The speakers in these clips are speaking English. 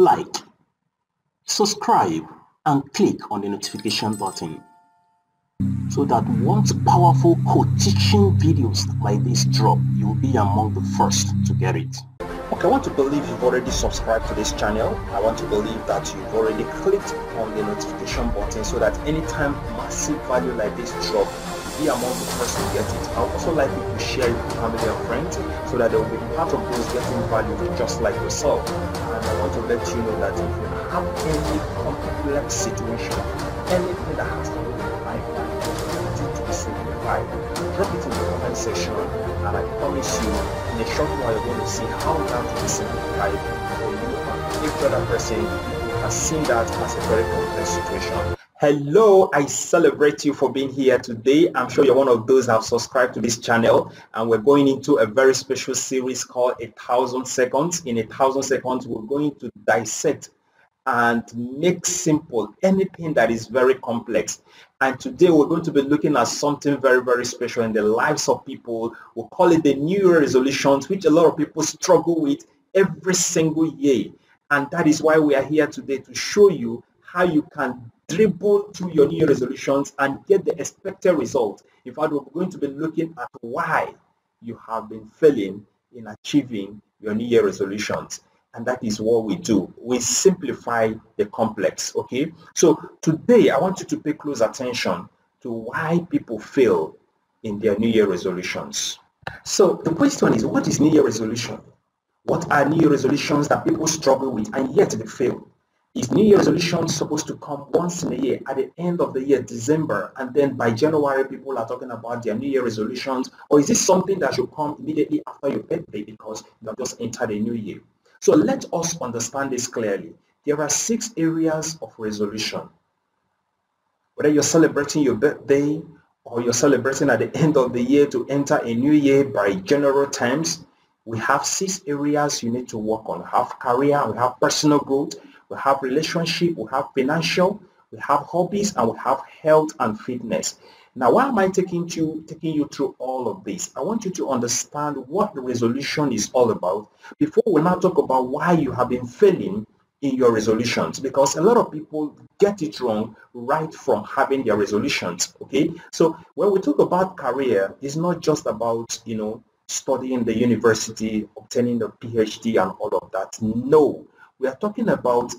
like, subscribe and click on the notification button so that once powerful quotation videos like this drop, you'll be among the first to get it. Okay, I want to believe you've already subscribed to this channel. I want to believe that you've already clicked on the notification button so that anytime massive value like this drop, be among the first to get it. I also like you to share it with family and friends so that they will be part of those getting value just like yourself. And I want to let you know that if you have any complex situation, anything that has to do with life, to be simplified, drop it in the comment section and I promise you in a short while you're going to see how that be simplified for you and every other person who has seen that as a very complex situation. Hello, I celebrate you for being here today. I'm sure you're one of those that have subscribed to this channel and we're going into a very special series called A Thousand Seconds. In A Thousand Seconds, we're going to dissect and make simple anything that is very complex. And today we're going to be looking at something very, very special in the lives of people. We'll call it the New Year resolutions, which a lot of people struggle with every single year. And that is why we are here today to show you how you can dribble through your New Year resolutions and get the expected result. In fact, we're going to be looking at why you have been failing in achieving your New Year resolutions. And that is what we do. We simplify the complex, okay? So today, I want you to pay close attention to why people fail in their New Year resolutions. So the question is, what is New Year resolution? What are New Year resolutions that people struggle with and yet they fail? Is New Year resolution supposed to come once in a year at the end of the year, December, and then by January people are talking about their New Year resolutions? Or is this something that should come immediately after your birthday because you have just entered a new year? So let us understand this clearly. There are six areas of resolution. Whether you're celebrating your birthday or you're celebrating at the end of the year to enter a new year by general terms, we have six areas you need to work on. We have career, we have personal growth, we have relationship, we have financial, we have hobbies, and we have health and fitness. Now, why am I taking you, taking you through all of this? I want you to understand what the resolution is all about before we now talk about why you have been failing in your resolutions because a lot of people get it wrong right from having their resolutions okay so when we talk about career it's not just about you know studying the university obtaining the phd and all of that no we are talking about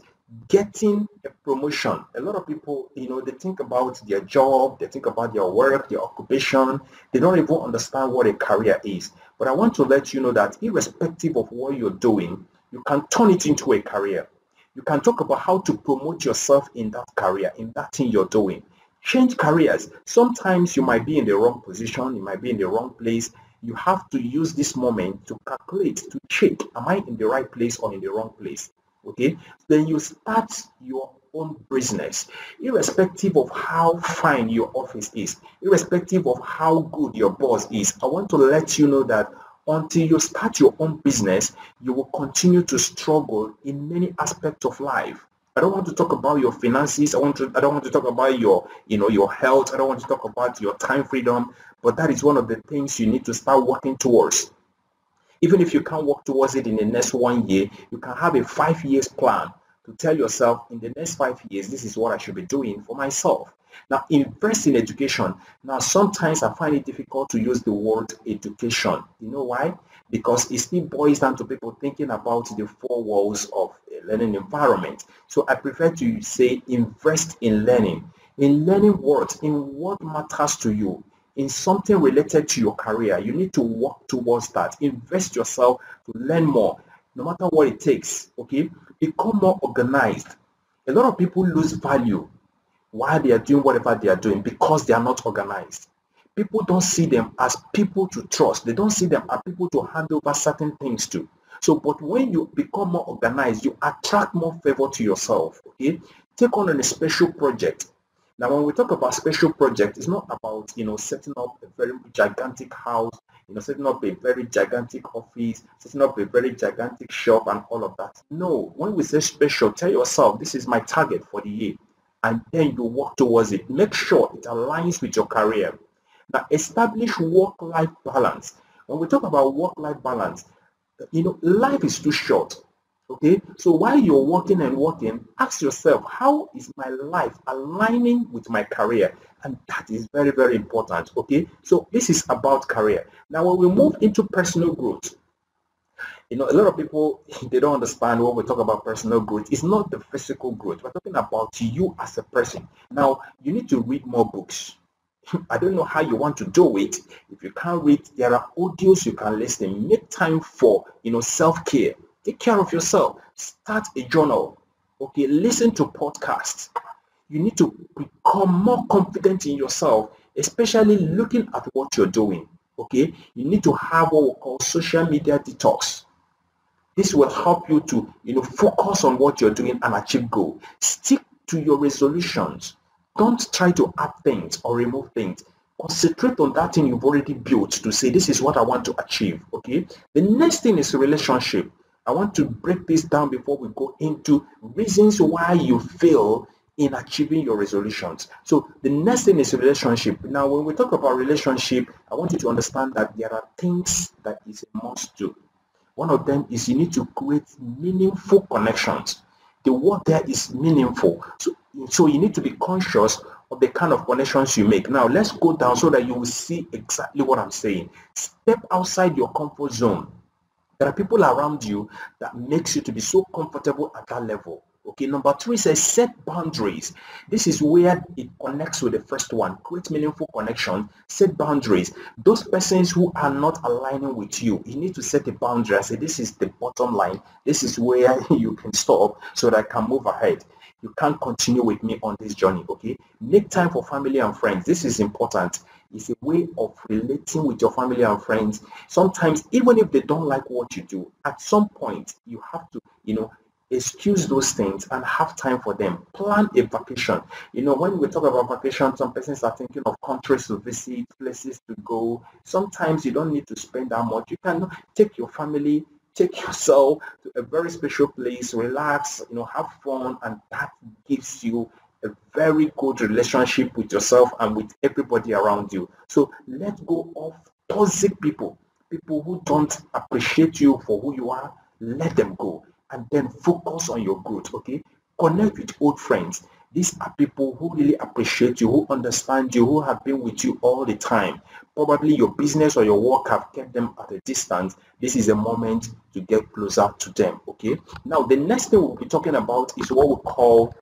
getting a promotion. A lot of people, you know, they think about their job, they think about their work, their occupation. They don't even understand what a career is. But I want to let you know that irrespective of what you're doing, you can turn it into a career. You can talk about how to promote yourself in that career, in that thing you're doing. Change careers. Sometimes you might be in the wrong position, you might be in the wrong place. You have to use this moment to calculate, to check, am I in the right place or in the wrong place? Okay then you start your own business irrespective of how fine your office is irrespective of how good your boss is. I want to let you know that until you start your own business you will continue to struggle in many aspects of life. I don't want to talk about your finances. I want to i don't want to talk about your you know your health. I don't want to talk about your time freedom. But that is one of the things you need to start working towards even if you can't work towards it in the next one year, you can have a five years plan to tell yourself in the next five years, this is what I should be doing for myself. Now, invest in education. Now, sometimes I find it difficult to use the word education. You know why? Because it still boils down to people thinking about the four walls of a learning environment. So I prefer to say invest in learning. In learning what? In what matters to you in something related to your career. You need to work towards that. Invest yourself to learn more, no matter what it takes. Okay, become more organized. A lot of people lose value while they are doing whatever they are doing because they are not organized. People don't see them as people to trust. They don't see them as people to hand over certain things to. So, but when you become more organized, you attract more favor to yourself. Okay, take on a special project now, when we talk about special project, it's not about, you know, setting up a very gigantic house, you know, setting up a very gigantic office, setting up a very gigantic shop and all of that. No, when we say special, tell yourself, this is my target for the year. And then you work towards it. Make sure it aligns with your career. Now, establish work-life balance. When we talk about work-life balance, you know, life is too short. Okay, so while you're working and working, ask yourself, how is my life aligning with my career? And that is very, very important. Okay, so this is about career. Now, when we move into personal growth, you know, a lot of people they don't understand when we talk about personal growth. It's not the physical growth. We're talking about you as a person. Now, you need to read more books. I don't know how you want to do it. If you can't read, there are audios you can listen. Make time for you know self-care Take care of yourself. Start a journal. Okay, listen to podcasts. You need to become more confident in yourself, especially looking at what you're doing. Okay, you need to have what we call social media detox. This will help you to, you know, focus on what you're doing and achieve goal. Stick to your resolutions. Don't try to add things or remove things. Concentrate on that thing you've already built to say, this is what I want to achieve. Okay. The next thing is relationship. I want to break this down before we go into reasons why you fail in achieving your resolutions. So the next thing is relationship. Now, when we talk about relationship, I want you to understand that there are things that is a must do. One of them is you need to create meaningful connections. The word there is meaningful. So, so you need to be conscious of the kind of connections you make. Now, let's go down so that you will see exactly what I'm saying. Step outside your comfort zone there are people around you that makes you to be so comfortable at that level. Okay, number three says set boundaries. This is where it connects with the first one. Create meaningful connection. Set boundaries. Those persons who are not aligning with you, you need to set a boundary. I say this is the bottom line. This is where you can stop so that I can move ahead you can't continue with me on this journey okay make time for family and friends this is important it's a way of relating with your family and friends. Sometimes even if they don't like what you do at some point you have to you know excuse those things and have time for them. Plan a vacation. You know when we talk about vacation some persons are thinking of countries to visit places to go. Sometimes you don't need to spend that much. You can take your family take yourself to a very special place, relax, you know, have fun, and that gives you a very good relationship with yourself and with everybody around you. So let go of toxic people, people who don't appreciate you for who you are. Let them go and then focus on your growth. Okay, connect with old friends. These are people who really appreciate you, who understand you, who have been with you all the time. Probably your business or your work have kept them at a distance. This is a moment to get closer to them. Okay. Now, the next thing we'll be talking about is what we call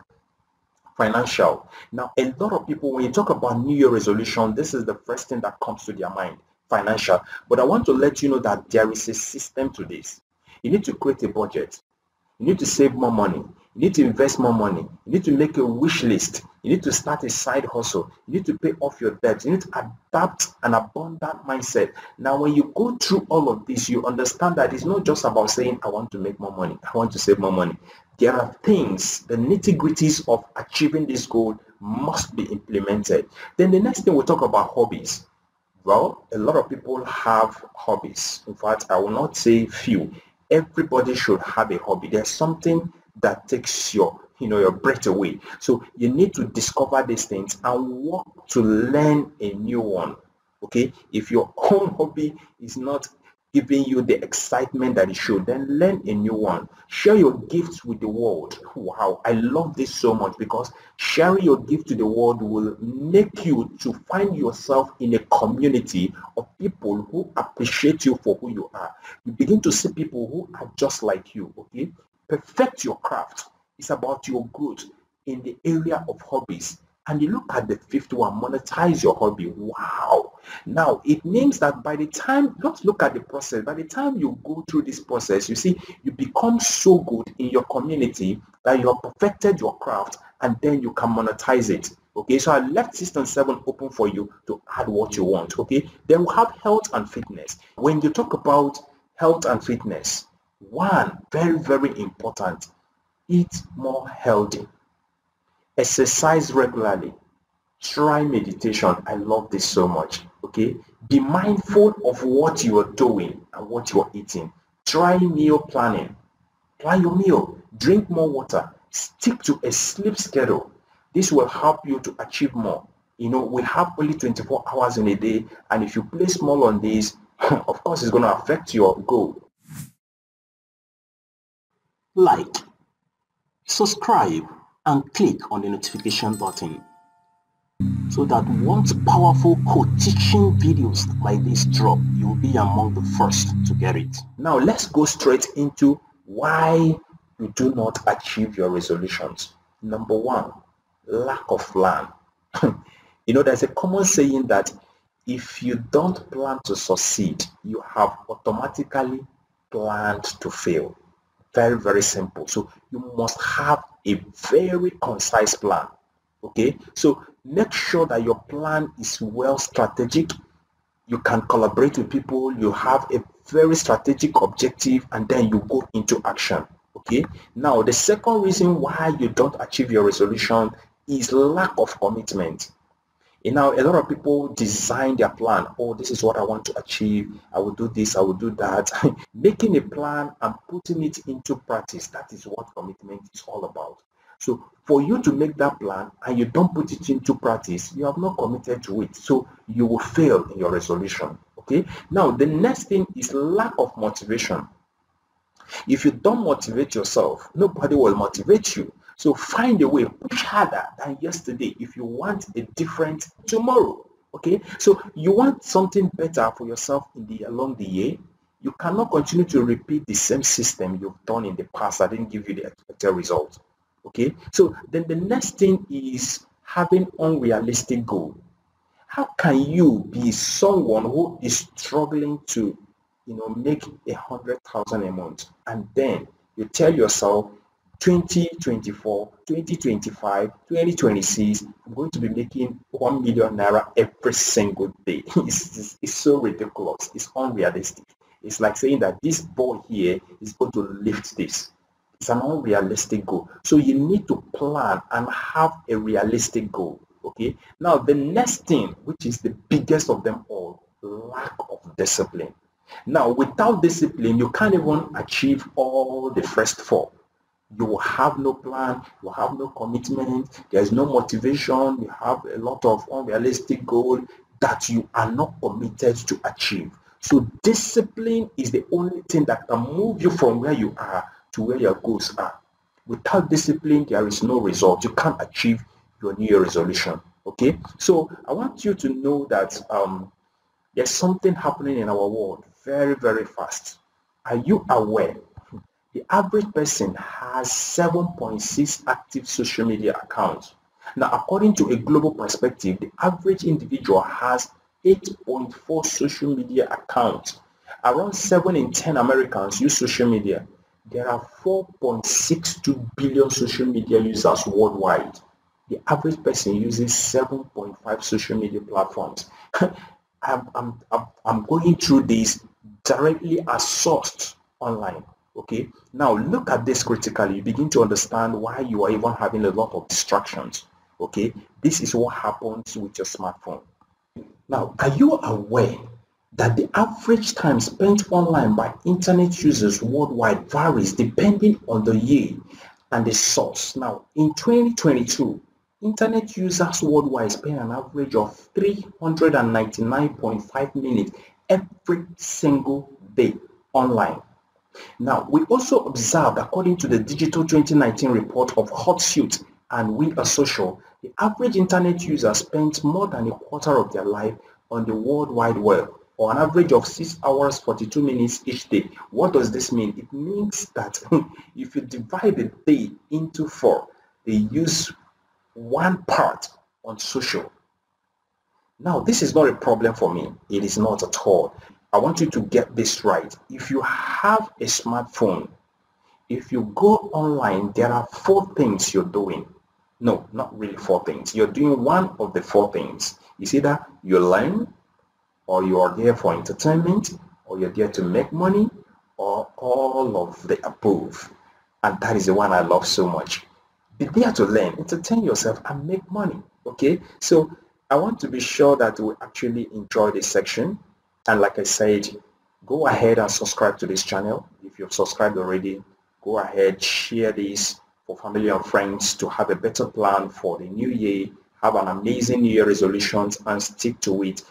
financial. Now, a lot of people, when you talk about New Year resolution, this is the first thing that comes to their mind, financial. But I want to let you know that there is a system to this. You need to create a budget. You need to save more money. You need to invest more money. You need to make a wish list. You need to start a side hustle. You need to pay off your debt. You need to adapt an abundant mindset. Now, when you go through all of this, you understand that it's not just about saying, I want to make more money. I want to save more money. There are things, the nitty-gritties of achieving this goal must be implemented. Then the next thing we'll talk about hobbies. Well, a lot of people have hobbies. In fact, I will not say few. Everybody should have a hobby. There's something that takes your you know your breath away. So you need to discover these things and work to learn a new one okay? If your own hobby is not giving you the excitement that it should then learn a new one. Share your gifts with the world. Wow i love this so much because sharing your gift to the world will make you to find yourself in a community of people who appreciate you for who you are. You begin to see people who are just like you okay? Perfect your craft. It's about your growth in the area of hobbies. And you look at the fifth one, monetize your hobby. Wow. Now, it means that by the time, let's look at the process. By the time you go through this process, you see, you become so good in your community that you have perfected your craft and then you can monetize it. Okay, so I left system seven open for you to add what you want. Okay, then we have health and fitness. When you talk about health and fitness, one, very, very important, eat more healthy. Exercise regularly. Try meditation. I love this so much. Okay. Be mindful of what you are doing and what you are eating. Try meal planning. Plan your meal. Drink more water. Stick to a sleep schedule. This will help you to achieve more. You know, we have only 24 hours in a day, and if you play small on this, of course, it's going to affect your goal. like, subscribe and click on the notification button so that once powerful co-teaching videos like this drop, you'll be among the first to get it. Now let's go straight into why you do not achieve your resolutions. Number one, lack of plan. you know, there's a common saying that if you don't plan to succeed, you have automatically planned to fail. Very, very simple. So you must have a very concise plan. Okay, so make sure that your plan is well strategic. You can collaborate with people. You have a very strategic objective and then you go into action. Okay, now the second reason why you don't achieve your resolution is lack of commitment. You know, a lot of people design their plan. Oh, this is what I want to achieve. I will do this. I will do that. Making a plan and putting it into practice, that is what commitment is all about. So for you to make that plan and you don't put it into practice, you have not committed to it. So you will fail in your resolution. Okay. Now, the next thing is lack of motivation. If you don't motivate yourself, nobody will motivate you. So find a way, push harder than yesterday if you want a different tomorrow. Okay, so you want something better for yourself in the along the year. You cannot continue to repeat the same system you've done in the past that didn't give you the expected result. Okay, so then the next thing is having unrealistic goal. How can you be someone who is struggling to, you know, make a hundred thousand a month, and then you tell yourself 2024, 2025, 2026, I'm going to be making 1 million naira every single day. it's, it's, it's, so ridiculous. It's unrealistic. It's like saying that this ball here is going to lift this. It's an unrealistic goal. So you need to plan and have a realistic goal. Okay. Now the next thing, which is the biggest of them all, lack of discipline. Now without discipline, you can't even achieve all the first four. You will have no plan, you have no commitment, there's no motivation, you have a lot of unrealistic goal that you are not committed to achieve. So discipline is the only thing that can move you from where you are to where your goals are. Without discipline, there is no result. You can't achieve your New Year resolution. Okay, so I want you to know that um, there's something happening in our world very, very fast. Are you aware? The average person has 7.6 active social media accounts. Now, according to a global perspective, the average individual has 8.4 social media accounts. Around 7 in 10 Americans use social media there are 4.62 billion social media users worldwide. The average person uses 7.5 social media platforms. I'm, I'm, I'm going through this directly as sourced online. Okay. Now look at this critically. You begin to understand why you are even having a lot of distractions. Okay. This is what happens with your smartphone. Now, are you aware that the average time spent online by internet users worldwide varies depending on the year and the source. Now, in 2022, internet users worldwide spend an average of 399.5 minutes every single day online. Now, we also observed, according to the Digital 2019 report of Hootsuite and We Are Social, the average internet user spends more than a quarter of their life on the World Wide Web or an average of 6 hours 42 minutes each day. What does this mean? It means that if you divide the day into four, they use one part on social. Now, this is not a problem for me. It is not at all. I want you to get this right. If you have a smartphone, if you go online, there are four things you're doing. No, not really four things. You're doing one of the four things. It's either you learn, or you are there for entertainment, or you're there to make money, or all of the above. And that is the one I love so much. Be there to learn, entertain yourself, and make money. Okay, so I want to be sure that we actually enjoy this section. And like I said, go ahead and subscribe to this channel. If you've subscribed already, go ahead, share this for family and friends to have a better plan for the new year, have an amazing new year resolutions and stick to it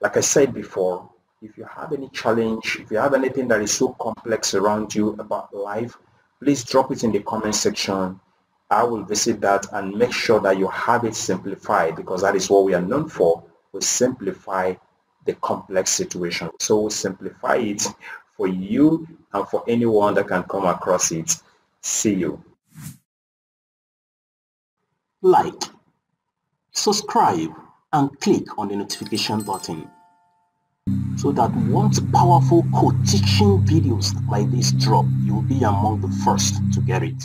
like I said before, if you have any challenge, if you have anything that is so complex around you about life, please drop it in the comment section. I will visit that and make sure that you have it simplified because that is what we are known for. We simplify the complex situation. So simplify it for you and for anyone that can come across it. See you. Like, subscribe and click on the notification button so that once powerful co-teaching videos like this drop, you'll be among the first to get it.